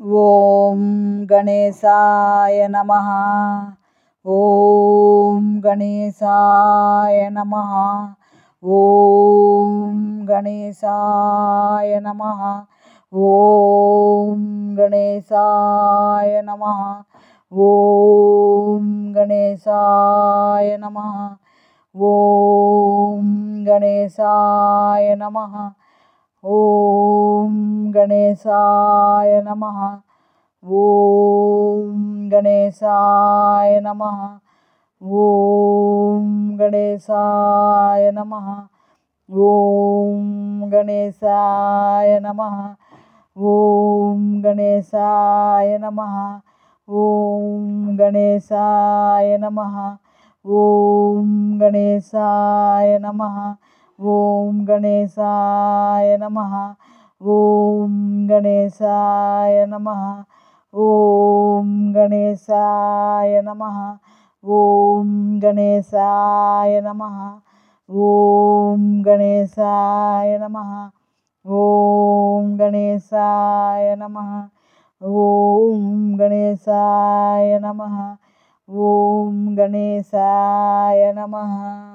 ॐ गणेशाय नमः। ॐ गणेशाय नमः। ॐ गणेशाय नमः। ॐ गणेशाय नमः। ॐ गणेशाय नमः। ॐ गणेशाय नमः ॐ गणेशाय नमः। ॐ गणेशाय नमः। ॐ गणेशाय नमः। ॐ गणेशाय नमः। ॐ गणेशाय नमः। ॐ गणेशाय नमः। ॐ गणेशाय नमः। ॐ गणेशाय नमः। ॐ गणेशाय नमः। ॐ गणेशाय नमः। ॐ गणेशाय नमः। ॐ गणेशाय नमः। ॐ गणेशाय नमः। ॐ गणेशाय नमः। ॐ गणेशाय नमः।